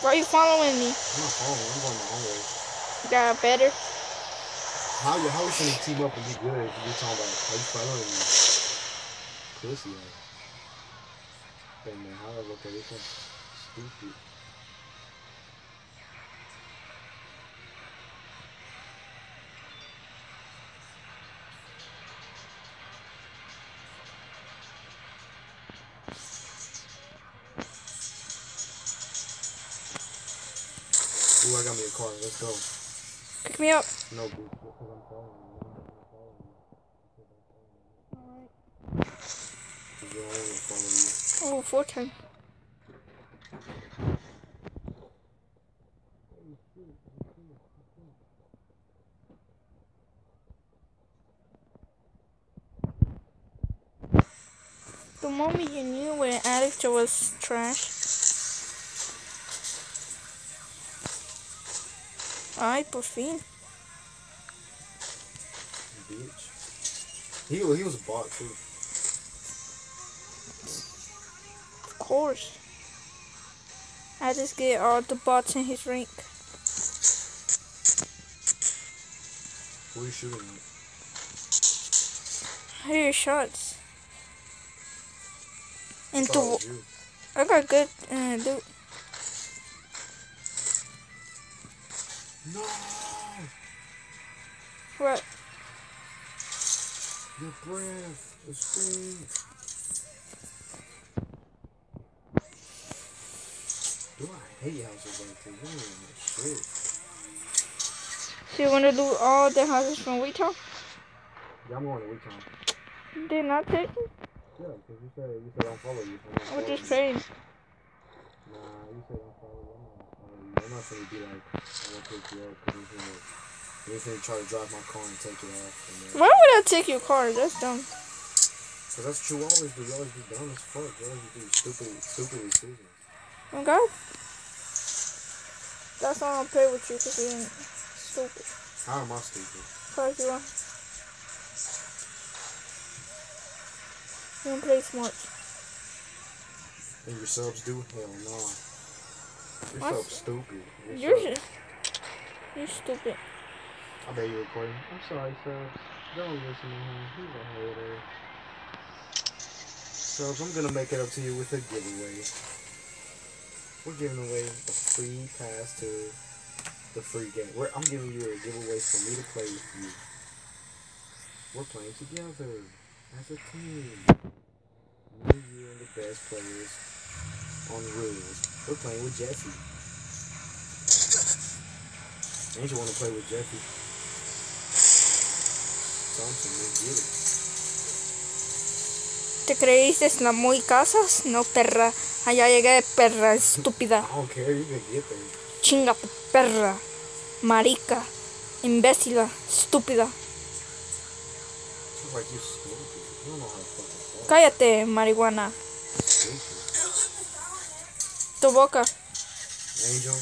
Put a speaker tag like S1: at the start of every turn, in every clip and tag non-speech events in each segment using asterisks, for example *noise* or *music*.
S1: Why are you following me?
S2: I'm not following. I'm going my own way.
S1: You got better.
S2: How you how we gonna team up and be good if you're talking about how you following me? Pussy ass. Hey man, how I look at this one? Stupid. Go.
S1: Pick me up.
S2: No, boo. Because I'm following you. Because you're only follow you.
S1: Oh, four ten. The moment you knew where addict was trash. Ay, por fin.
S2: Bitch. He, he was a bot too.
S1: Of course. I just get all the bots in his rank.
S2: Who are you shooting at?
S1: I hear your shots.
S2: I
S1: And
S2: thought it
S1: the,
S2: was you.
S1: I got good uh, loot.
S2: No!
S1: What?
S2: Your breath. The stink. Do I hate houses like this? You ain't even shit.
S1: So you want to loot all the houses from Wheaton?
S2: Yeah, I'm going to Weekend.
S1: Did not take it?
S2: Yeah, because you said, you said I'll follow you. so I'm
S1: was just
S2: follow Nah, you said I'll follow you. I'm not follow you. I'm not gonna be like, oh, I won't pick you up because he's gonna, he's gonna try to drive my car and take it off. And then,
S1: Why would I take your car? That's dumb.
S2: Cause that's you always do. You always be dumb as fuck. You always do stupid, stupid decisions.
S1: Oh God. That's why I don't play with you because you ain't stupid.
S2: How am I stupid?
S1: Cause you are. You don't play smart.
S2: And your subs do? Hell no. Your
S1: What?
S2: so stupid. Your
S1: You're
S2: subs-
S1: you're stupid.
S2: I bet you're recording. I'm sorry, subs. Don't listen to him. He's a hater. Subs, I'm gonna make it up to you with a giveaway. We're giving away a free pass to the free game. We're, I'm giving you a giveaway for me to play with you. We're playing together as a team. Me, you, and the best players on rules. We're playing with Jesse. Angel want to play with Jeffy. Thompson, let's get it.
S1: ¿Te creíste la muy casas? No, perra. Allá llegué, perra estúpida.
S2: I don't care. You can get there.
S1: Chinga perra. Marica. Imbécila. Estúpida.
S2: Like you stupid. You don't know how to fucking talk.
S1: Cállate, marihuana.
S2: Stupid.
S1: Tu boca.
S2: Angel.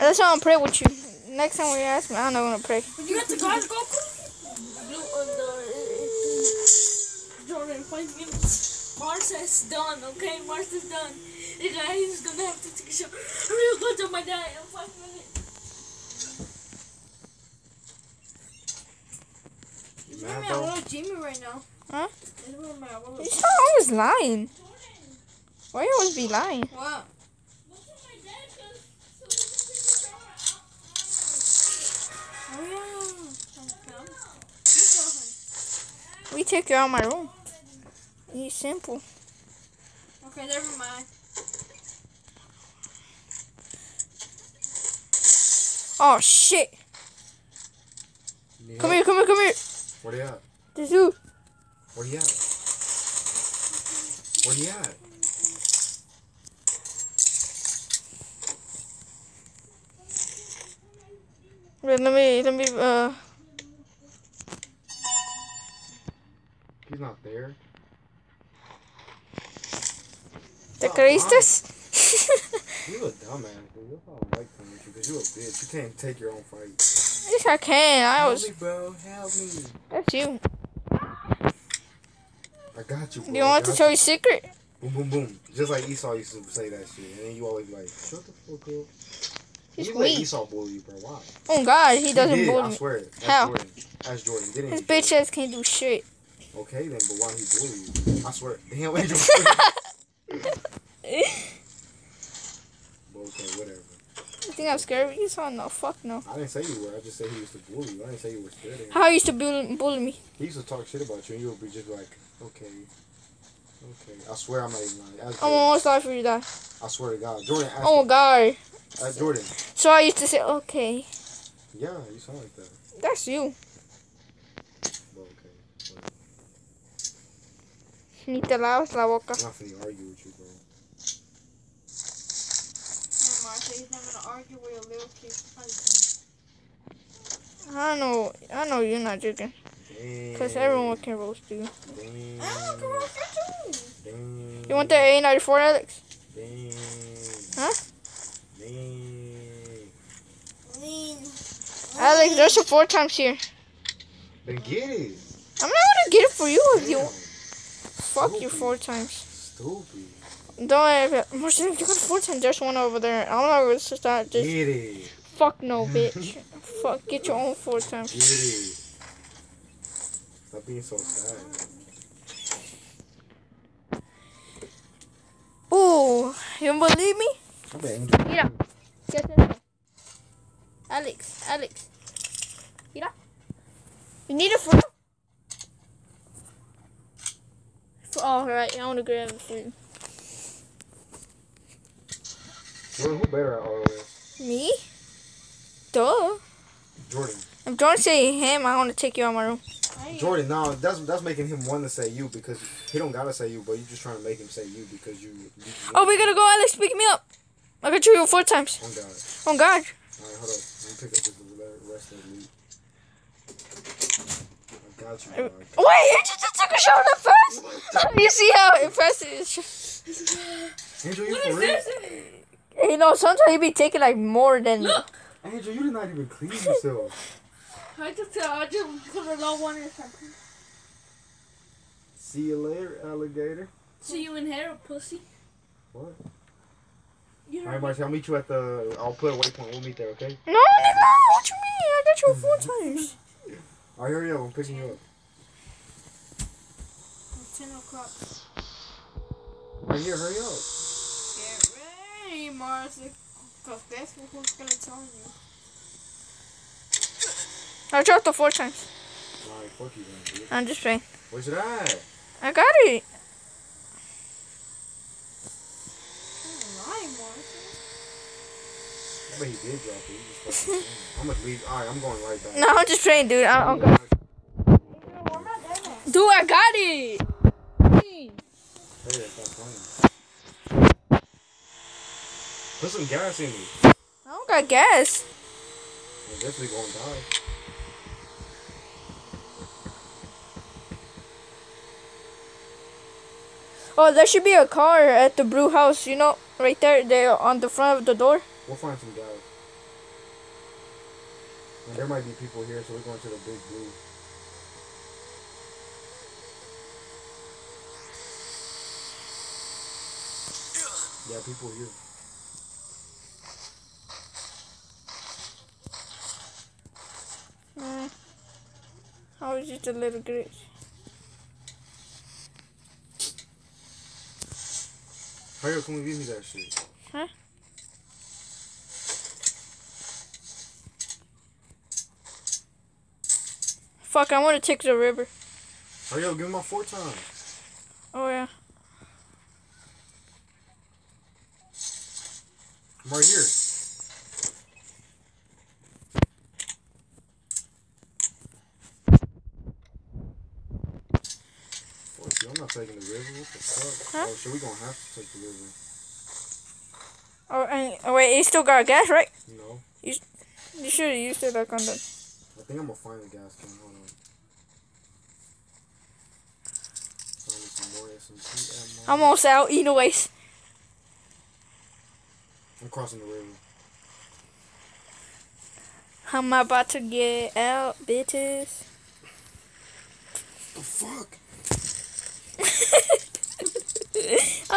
S1: That's why I don't pray with you. Next time when you ask me, I'm not gonna pray.
S3: You got the guys Goku? Blue on the uh, Jordan five minutes. Mars is done, okay? Mars is done. The guy is gonna have to take a shower. Real good to my dad in five minutes.
S2: You
S3: It's
S2: mad,
S3: my little Jimmy right now.
S1: Huh?
S3: It's my little
S1: You're not always lying. Why you always be lying?
S3: What? Oh yeah. Okay. You
S1: We take you out of my room. It's simple.
S3: Okay, never mind.
S1: Oh shit! Come here, come here, come here.
S2: Where are you at?
S1: This dude.
S2: Where you at? Where you at?
S1: Wait, let me, let me, uh,
S2: He's not there.
S1: ¿te creíste? *laughs*
S2: You a dumbass, bro. I don't like you, because you a bitch. You can't take your own fight.
S1: yes, I can. I
S2: Help
S1: was.
S2: me, bro. Help me.
S1: That's you.
S2: I got you, bro.
S1: You want to show your secret?
S2: Boom, boom, boom. Just like Esau used to say that shit. And then you always be like, shut the fuck up.
S1: He's
S2: you let
S1: weak.
S2: Esau bully you, bro. Why?
S1: Oh God, he doesn't
S2: did,
S1: bully
S2: I swear. That's
S1: How?
S2: Jordan. That's Jordan. Didn't
S1: His
S2: he?
S1: bitch ass can't do shit.
S2: Okay, then, but why he bully you? I swear. *laughs* Damn, Angel. *laughs* Okay, whatever.
S1: You think I'm scared of you? So no, fuck no.
S2: I didn't say you were. I just said he used to bully you. I didn't say you were scared of him.
S1: How he used to bully, bully me?
S2: He used to talk shit about you, and you would be just like, okay, okay. I swear I'm not even lying.
S1: I'm almost sorry for you, die.
S2: I swear to God, Jordan.
S1: Oh
S2: him.
S1: God.
S2: Ask Jordan.
S1: So I used to say, okay,
S2: Yeah, you sound like that.
S1: that's you.
S2: Okay.
S1: Ni te lavas la boca.
S2: I'm not finna argue with you, bro.
S3: Martha, he's not gonna argue with a little kid.
S1: I know, I know you're not joking. Cause everyone can roast you.
S2: Damn. Damn.
S1: You want the A94, Alex?
S2: Damn.
S1: Huh?
S2: Damn.
S1: Alex, there's a four times here.
S2: Then get it.
S1: I'm not gonna get it for you if you.
S2: Damn.
S1: Fuck you four times.
S2: Stupid.
S1: Don't ever. Marcel, you got four times. There's one over there. I'm not gonna start
S2: Get
S1: just.
S2: it.
S1: Fuck no, bitch. Fuck, get your own four times.
S2: Get it. Stop being so sad.
S1: Ooh, you don't believe me?
S2: I.
S1: Mira. ¿Qué es eso? Alex, Alex. Mira. You need a for oh, right. I want to grab a for
S2: who better at ROS?
S1: Me? Duh.
S2: Jordan.
S1: If Jordan say him, I want to take you out my room.
S2: Jordan, no, that's that's making him want to say you because he don't gotta say you, but you just trying to make him say you because you. you
S1: Oh, we gotta go, Alex. Pick me up. I got you four times.
S2: Oh God.
S1: Oh God.
S2: All right, hold up. Let me pick up this le- rest of the loot. I got you, dog.
S1: Wait, you just took a shot at first. *laughs* you see how impressive it is?
S2: Angel, you
S3: What
S2: for real?
S3: This?
S1: You know, sometimes you be taking like more than.
S3: Look!
S2: Angel, you did not even clean yourself. *laughs*
S3: I just, uh, I just put a low one or something.
S2: See you later, alligator.
S3: See you in here, pussy.
S2: What?
S3: You
S2: All
S3: heard
S2: right,
S3: me?
S2: Marcy, I'll meet you at the. I'll put a waypoint. We'll meet there, okay?
S1: No, no, no. what you mean? I got you four times.
S2: All right, hurry up. I'm picking you up.
S3: It's 10 o'clock.
S2: Right here, hurry up.
S3: Get. Because that's who's gonna tell you.
S1: I dropped the four times.
S2: All right, fuck you, then, dude.
S1: I'm just playing.
S2: Where's it at?
S1: I got it.
S3: Lying, Marcy.
S2: I bet he did drop it. He just fucking. *laughs* I'm gonna leave. All right, I'm going right back.
S1: No, I'm just playing, dude. I, I'm go-
S3: Where my dad at?
S1: Dude, I got it.
S2: Hey, stop playing. Put some gas in me.
S1: I don't got gas.
S2: You're definitely gonna die.
S1: Oh, there should be a car at the brew house. You know, right there, there on the front of the door.
S2: We'll find some gas. And there might be people here, so we're going to the big blue. Yeah, people here.
S1: Mm. I was just a little glitch.
S2: Hurry up, come and give me that shit.
S1: Huh? Fuck, I want to take the river.
S2: Hurry up, give me my four times.
S1: Oh yeah.
S2: I'm right here. Fuck you, I'm not taking the river. What the fuck?
S1: Huh?
S2: Oh, so we gonna have to take the river.
S1: Oh, and oh, wait, you still got gas, right?
S2: No.
S1: You should have used it like on the.
S2: I think I'm gonna find the gas can. Hold on. Find me some more SMG ammo.
S1: Uh, I'm almost out. Anyways.
S2: I'm crossing the river.
S1: I'm about to get out, bitches.
S2: The fuck?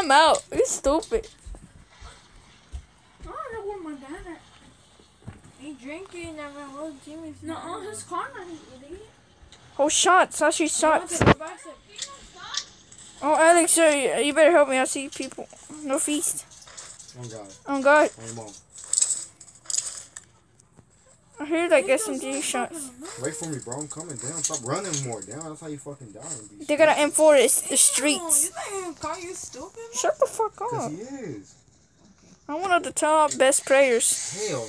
S1: I'm out. You stupid.
S3: I don't know where my dad at.
S4: He drinking and my whole Jimmy's
S3: No, on his car now, idiot.
S1: Oh, shots. I shots. Oh, Alex, uh, you better help me. I see people. No feast.
S2: Oh god.
S1: Oh, God.
S2: I'm on.
S1: I hear like SMG shots.
S2: Wait for me, bro. I'm coming down. Stop running more down. That's how you fucking die. in
S1: They got
S2: streets.
S1: an M4. It's the streets.
S4: you call you stupid?
S1: Shut the fuck
S2: Cause
S1: up.
S2: he is.
S1: I'm one of the top best players.
S2: Hell no.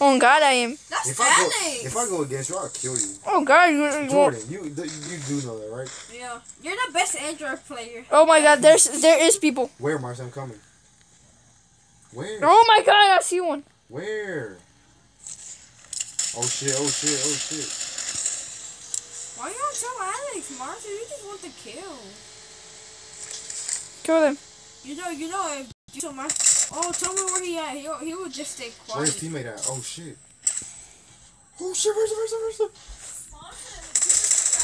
S1: Oh, God, I am.
S4: That's
S2: If I go, if I go against you, I'll kill you.
S1: Oh, God. You, you
S2: Jordan, you you do know that, right?
S4: yeah, you're the best Android player.
S1: Oh, my God. There's There is people.
S2: Where, Mars? I'm coming. Where?
S1: Oh, my God. I see one.
S2: Where? Oh shit! Oh shit! Oh shit!
S4: Why you don't tell Alex, Martha? You just want the kill.
S1: Kill them.
S4: You know, you know, if you tell my, oh, tell me where he at. He he would just stay quiet.
S2: Where's teammate at? Oh shit! Oh shit! Where's where's where's the?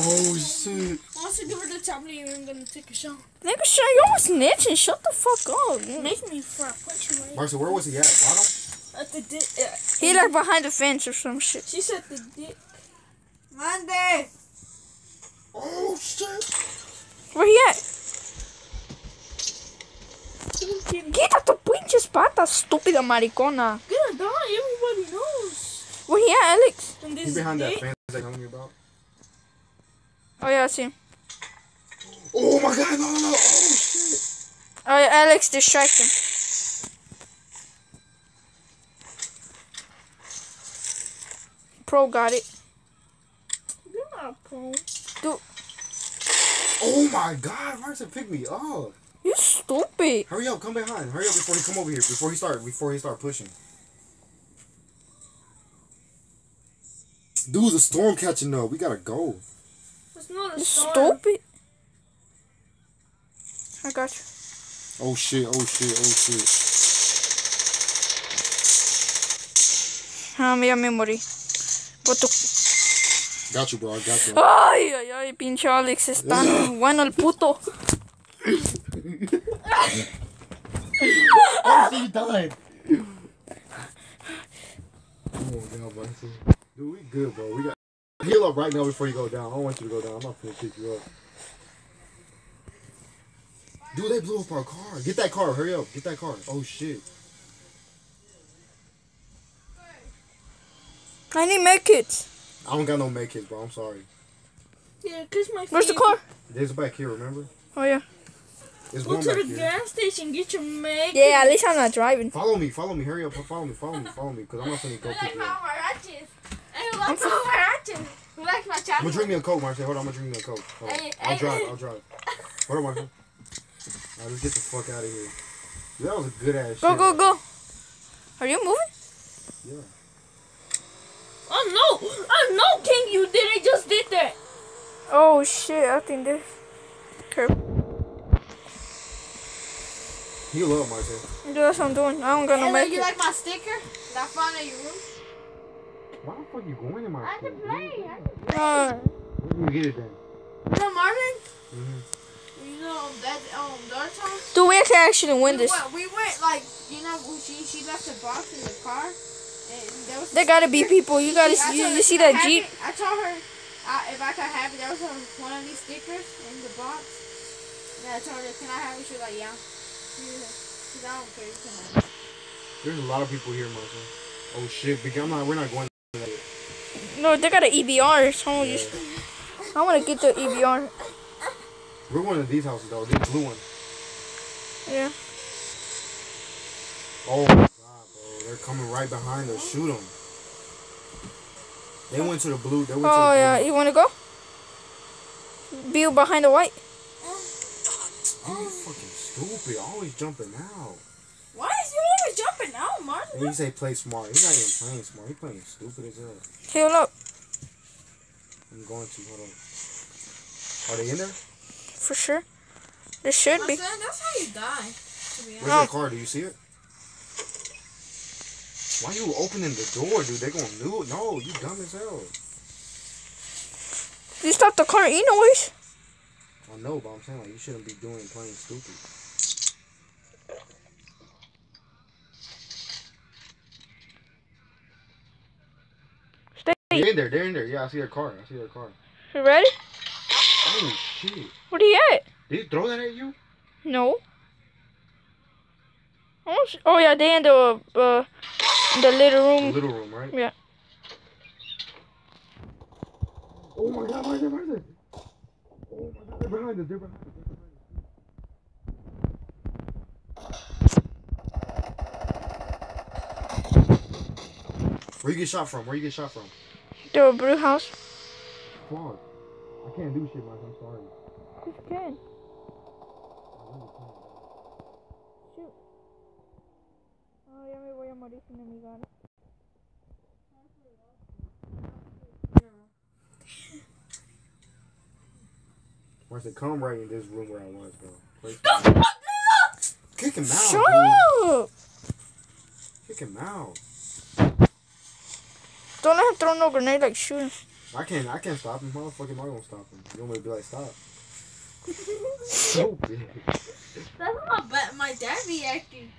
S2: Oh shit!
S3: Once you give her the tablet, you're gonna take a shot.
S1: Nigga, shut you almost snitching. Shut the fuck up.
S3: Make me for a punch him right
S2: Marcel, where was he at? Bottom?
S3: At the dick. Uh,
S1: He like behind the fence or some shit.
S3: she said the dick.
S4: Monday.
S2: Oh shit!
S1: Where he at? Get out the pinches patas, estúpida maricona.
S3: Gonna die. Everybody knows.
S1: Where he at, Alex?
S2: He's
S3: this
S2: behind that fence I'm telling you about.
S1: Oh yeah, I see him.
S2: Oh my god! No no no! Oh shit!
S1: Oh yeah, Alex distract him. Pro got it.
S3: You're not a pro.
S2: Oh my god! Marcel, pick me up!
S1: You stupid.
S2: Hurry up! Come behind! Hurry up before he come over here! Before he start! Before he start pushing. Dude, the storm catching up. We gotta go.
S3: It's not a
S1: You
S3: storm.
S1: stupid. I got you.
S2: Oh shit! Oh shit! Oh shit!
S1: Ah, ya me morí. Puto.
S2: Got you, bro. I got you.
S1: Ay, ay, ay, pinche Alex, es tan *laughs* bueno el puto.
S2: Oh, she died. Oh my god, Marcel. Dude, we good, bro. We got heal up right now before you go down. I don't want you to go down. I'm not gonna pick you up. Dude, they blew up our car. Get that car. Hurry up. Get that car. Oh shit.
S1: I need medkits.
S2: I don't got no make it, bro. I'm sorry.
S3: Yeah, cause my
S1: Where's the car?
S2: There's back here. Remember?
S1: Oh yeah.
S2: There's
S3: Go to the
S2: here.
S3: gas station, get your mag.
S1: Yeah, at least I'm not driving.
S2: Follow me. Follow me. Hurry up. Follow me. Follow me. Follow me. Cause I'm not gonna go pick you up.
S3: Mariachis. Hey, who likes my mariachis? Who likes my
S2: I'm gonna drink me a coke, Marcel. Hold on. I'm gonna drink me a coke. Hold on.
S3: Hey,
S2: I'll
S3: hey,
S2: drive.
S3: hey.
S2: I'll drive. Hold on, Marcel. Alright, let's get the fuck out of here. That was a good ass.
S1: Go,
S2: shit,
S1: go,
S2: man.
S1: go. Are you moving?
S2: Yeah.
S3: Oh no! Oh no, King, you didn't just did that.
S1: Oh shit, I think this curb.
S2: Heal up, Marcel.
S1: That's what I'm doing. I don't got no
S3: Hey, you
S1: medkit.
S3: like my sticker that I found in your room?
S2: Why the fuck you going in my
S3: I can play. I can
S1: Uh,
S2: Where do you get it then?
S3: You know Marvin?
S2: Mhm.
S3: You know that um Dark Town?
S1: dude, we can actually win
S3: We
S1: this.
S3: went, we went like you know she she left the box in the car. And there
S1: gotta be people. You gotta see. You, you see that jeep?
S3: it?" I told her uh, if I could have it. There was one of these stickers in the box. And I told her, "Can I have it?" She was like, "Yeah." She was like, "I don't care. You can have it."
S2: There's a lot of people here, Marcel. Oh shit, big- I'm not. We're not going.
S1: No, they got an EBR. Someone
S2: Yeah.
S1: just. I wanna get the E EBR.
S2: We're going to these houses though. This blue one.
S1: Yeah.
S2: Oh my god, bro! They're coming right behind us. Shoot them. They went to the blue. They went to
S1: Oh
S2: the
S1: yeah.
S2: blue.
S1: You wanna go? Be behind the white.
S2: Dude, you fucking stupid. Always jumping out.
S4: Why is you always jumping out, Martha?
S2: And you say play smart. He's not even playing smart. He's playing stupid as hell.
S1: Heal up
S2: I'm going to. Hold on. Are they in there?
S1: for sure. There should
S4: My
S1: be.
S4: son, that's how you die. To be honest.
S2: Where's the oh. car? Do you see it? Why you opening the door, dude? They gonna knew. No, you dumb as hell.
S1: You stop the car anyways.
S2: I know, but I'm saying like you shouldn't be doing playing stupid.
S1: Stay.
S2: They're in there. They're in there. Yeah, I see their car. I see their car.
S1: You ready?
S2: Holy shit!
S1: Where he at?
S2: Did he throw that at you?
S1: No. Oh, yeah, they in the uh, the little room.
S2: The
S1: room.
S2: little room, right?
S1: Yeah.
S2: Oh my god, right there, right there. Oh my god, they're behind us. They're behind us. They're behind us. Where you get shot from? Where you get shot from?
S1: The brew house.
S2: Fuck. I can't do shit, Mike. I'm sorry.
S1: You can.
S2: I really can't.
S1: Shoot. Oh, ya me voy a morir sin amigar.
S2: Marcy, come right in this room where I was, bro. Please. Kick him out,
S1: Shut
S2: dude.
S1: up!
S2: Kick him out.
S1: Don't let him throw no grenade like shoot him.
S2: I can't. I can't stop him. Motherfucking Mario won't stop him. You don't want me to be like, stop? *laughs* so big.
S3: That's how ba- my dad be acting.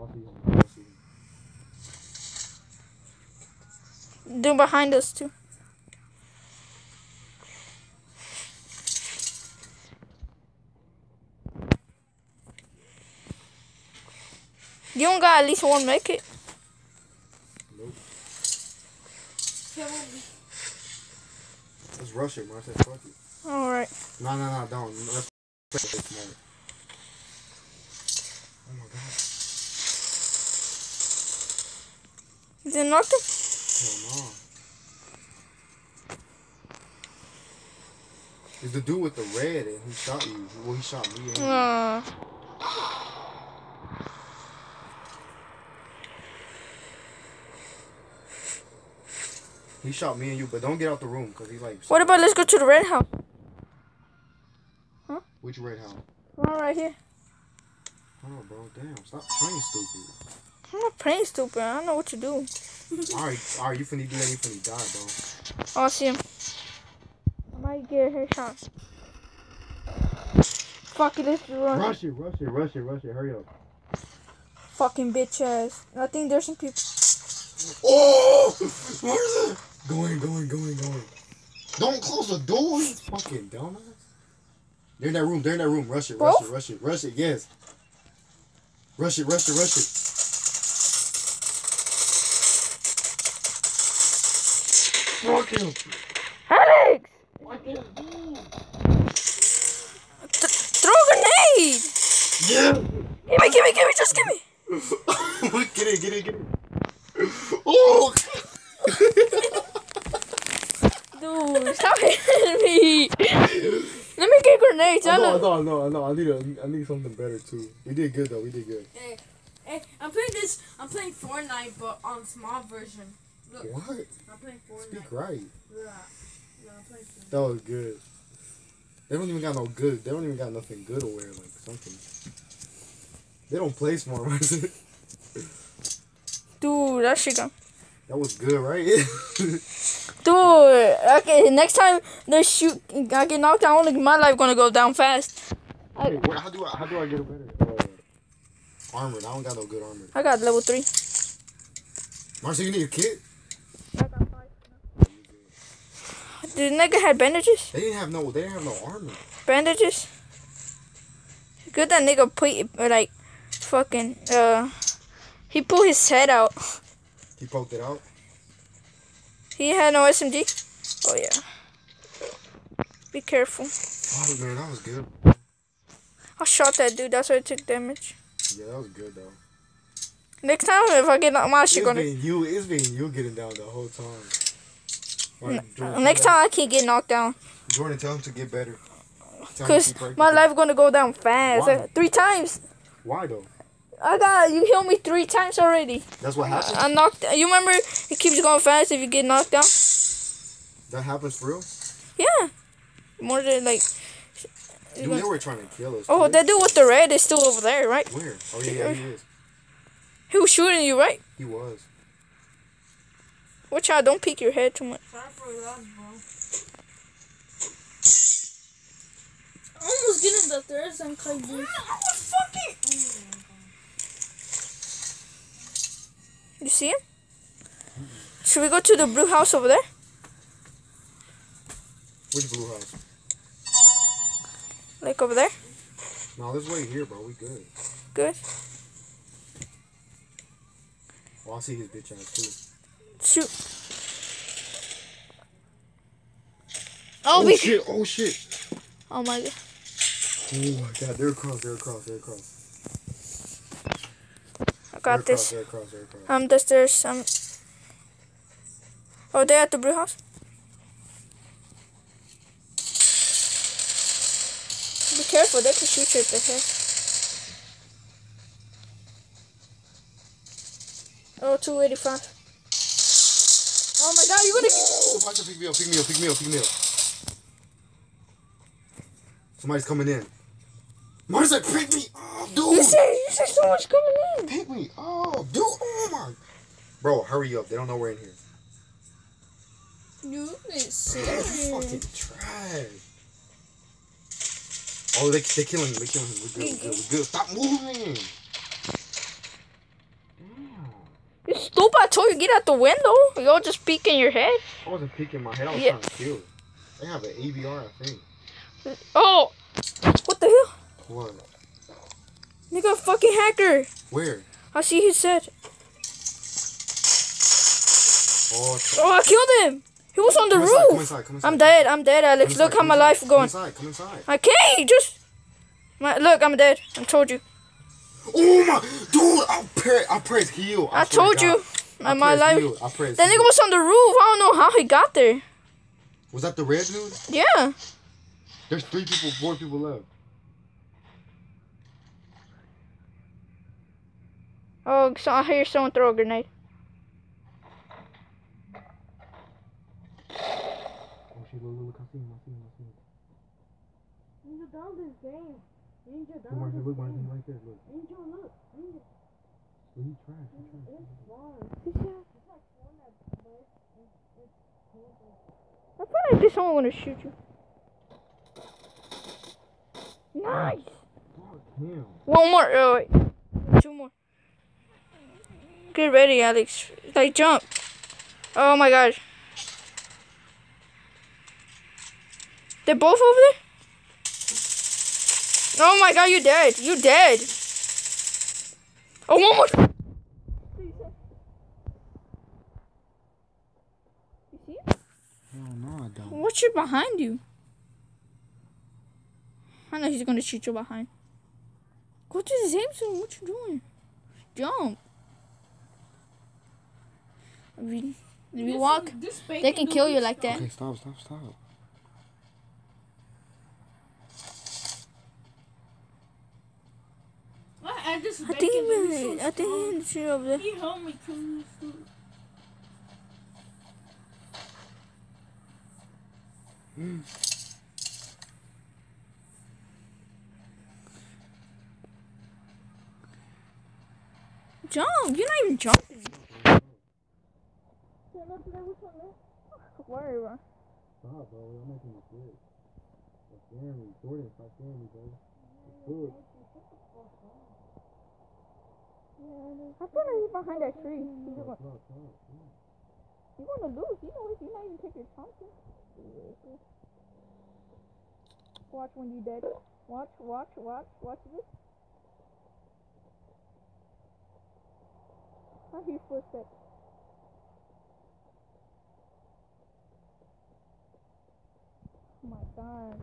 S2: I'll see him. I'll see
S1: Dude behind us too. You don't got at least one make it.
S2: Nope.
S3: Come on, me.
S2: Let's rush it, Marcy. Fuck it.
S1: Alright.
S2: No, no, no, don't. Let's play it smart. Oh my god.
S1: Is it him?
S2: Hell no. It's the dude with the red and he shot you. Well, he shot me. And you.
S1: Uh, *sighs*
S2: He shot me and you, but don't get out the room because he's like.
S1: what about let's go to the red house? Huh?
S2: Which red house?
S1: One right here.
S2: Oh, bro, damn. Stop playing stupid.
S1: I'm not playing stupid. I don't know what to do. *laughs*
S2: Alright, alright, you finna do that, you finna die, bro.
S1: Oh, I see him. I might get a headshot. Fuck it, let's run.
S2: Rush it, rush it, rush it, rush it. Hurry up.
S1: Fucking bitch ass. I think there's some people.
S2: Oh! *laughs* Martha! Go Going, going, in, go in, go in. Don't close the door, you fucking dumbass. They're in that room, they're in that room. Rush it, rush it, rush it, rush it, yes. Rush it, rush it, rush it. Fuck him.
S1: Alex!
S2: What the
S1: Th- throw a grenade!
S2: Yeah!
S1: Give me, give me, give me, just give me!
S2: get it, get it, get it. Oh! *laughs*
S1: Dude, stop hitting me! Let me get grenades. Oh, I
S2: I know, I
S1: know.
S2: know, I know, I know. I need a, I need something better too. We did good though. We did good.
S3: Hey, hey, I'm playing this. I'm playing Fortnite, but on small version. Look,
S2: What?
S3: I'm playing Fortnite.
S2: Speak right.
S3: Yeah, yeah, I'm playing Fortnite.
S2: That was good. They don't even got no good. They don't even got nothing good to wear, like something. They don't play smart. *laughs* that
S1: Dude, that shit got.
S2: That was good, right? *laughs*
S1: Dude, okay, next time they shoot, I get knocked out, only my life gonna go down fast.
S2: hey, where, how do I how do I get a better uh, armor? I don't got no good armor.
S1: I got level 3.
S2: Marcia, you need a kit?
S1: The nigga had bandages?
S2: They didn't have no. They didn't have no armor.
S1: Bandages? Good that nigga put, like, fucking, uh, he pulled his head out.
S2: He poked it out.
S1: He had no SMG? Oh, yeah. Be careful.
S2: Oh man, that was good.
S1: I shot that dude, that's why I took damage.
S2: Yeah, that was good though.
S1: Next time, if I get knocked, my shit gonna.
S2: been you. It's been you getting down the whole time. Like, Jordan,
S1: Next time, I can't get knocked down.
S2: Jordan, tell him to get better. Tell
S1: Cause my life gonna go down fast.
S2: Why?
S1: Like, three times.
S2: Why though?
S1: I got you healed me three times already.
S2: That's what happened.
S1: I knocked. You remember it keeps going fast if you get knocked down.
S2: That happens for real.
S1: Yeah, more than like.
S2: Dude, they were trying to kill us.
S1: Oh, that dude with the red is still over there, right?
S2: Where? Oh yeah, yeah, he is.
S1: He was shooting you, right?
S2: He was.
S1: Watch out, don't peek your head too much.
S4: Sorry for your loss, bro.
S3: Almost getting the third time kite dude.
S1: You see him? Should we go to the blue house over there?
S2: Which blue house?
S1: Like over there?
S2: No, this way here, bro. We good.
S1: Good.
S2: Oh, I see his bitch ass too.
S1: Shoot. Oh,
S2: Oh
S1: we.
S2: shit! *laughs* Oh shit!
S1: Oh my god.
S2: Oh my god! They're across. They're across. They're across.
S1: I got
S2: they're
S1: this.
S2: Across, they're across. They're across.
S1: Um, the stairs. Um. Oh, they're at the brew house. Be careful, they can shoot you at the head. Oh, 285. Oh my god, you're gonna.
S2: Michael, pick me up! Pick me up! Pick me up! Pick me up! Somebody's coming in. Like, pick me up,
S1: You
S2: dude!
S1: say, you say someone's coming in.
S2: Pick me up, dude! Oh my! Bro, hurry up! They don't know we're in here.
S3: You is
S2: fucking trash. Oh, they they killing him. They killing him. We're good. We're good. We're good. Stop moving. Damn.
S1: You stupid, I told you get out the window. You're just peeking your head.
S2: I wasn't peeking my head. I was
S1: Yeah.
S2: trying to kill. They have an AVR, I think.
S1: Oh! What the hell?
S2: What?
S1: Nigga, fucking hacker.
S2: Where?
S1: I see his head.
S2: Oh,
S1: Oh, I killed him. He was on the
S2: come inside. Come
S1: roof.
S2: inside. Come inside.
S1: I'm dead. I'm dead, Alex. Look how my life going.
S2: inside. Come inside.
S1: I can't. Just. My, look, I'm dead. I told you.
S2: Oh my, dude! I pray. I press heal. I,
S1: I told
S2: to
S1: you.
S2: God.
S1: My,
S2: I
S1: my life.
S2: heal. I pressed
S1: That nigga was on the roof. I don't know how he got there.
S2: Was that the red dude?
S1: Yeah.
S2: There's three people, four people left.
S1: Oh, so I hear someone throw a grenade.
S2: Oh shit! Look, look, look! I see him! I see him! I see him!
S3: Ninja down this game. Ninja
S2: Look,
S3: down
S2: Marcy,
S3: this
S2: look, Marcy,
S3: game.
S2: right there. Look.
S3: Ninja, look. Ninja.
S2: Look, he trash. He trash.
S1: I feel like this someone gonna shoot you. Nice. One more. Oh, wait. Two more. Get ready, Alex. Like, jump. Oh my god. They're both over there? Oh my god, you're dead. You're dead. Oh, one more. You see him?
S2: Hell no, I don't.
S1: What's your behind you? I know he's gonna shoot you behind. Go to the same zone. What you doing? Jump. If you, if you walk, they can kill you like that.
S2: Okay, stop, stop, stop.
S3: What? I just
S1: I think
S3: dude is
S1: even,
S3: so
S1: I think
S3: strong.
S1: even over there.
S3: He helped me kill this.
S1: Jump. You're not even jumping. Worry, bro.
S2: Stop, bro. I'm making you sick. Stop scaring me. Jordan, stop scaring me, bro. It's good.
S1: I feel like he's behind that tree. He's
S2: Stop,
S1: gonna,
S2: stop, stop.
S1: he's gonna lose. You know, if you're not even taking your chances. Watch when you dead. Watch, watch, watch, watch this. I hear footsteps. Oh my god.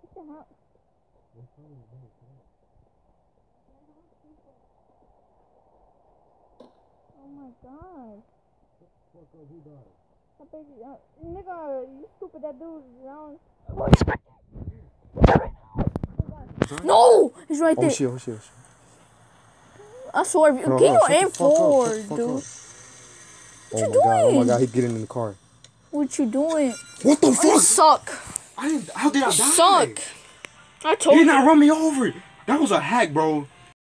S1: What the hell?
S2: What's wrong with me? Come on.
S1: Oh my god.
S2: Fuck up, who died?
S1: I bet uh, nigga, you stupid, that dude down. No! He's right there.
S2: Oh shit, oh shit, oh shit.
S1: I swear, if you
S2: No,
S1: get
S2: no,
S1: your
S2: shut
S1: aim
S2: fuck up, shut
S1: forward,
S2: the
S1: dude.
S2: up.
S1: What
S2: Oh
S1: you
S2: my god, oh my god, he's getting in the car.
S1: What you doing?
S2: What the
S1: You
S2: fuck?
S1: suck.
S2: I didn't. How did I die?
S1: Suck. I
S2: You
S1: told
S2: did
S1: you.
S2: not to run me over. That was a hack, bro.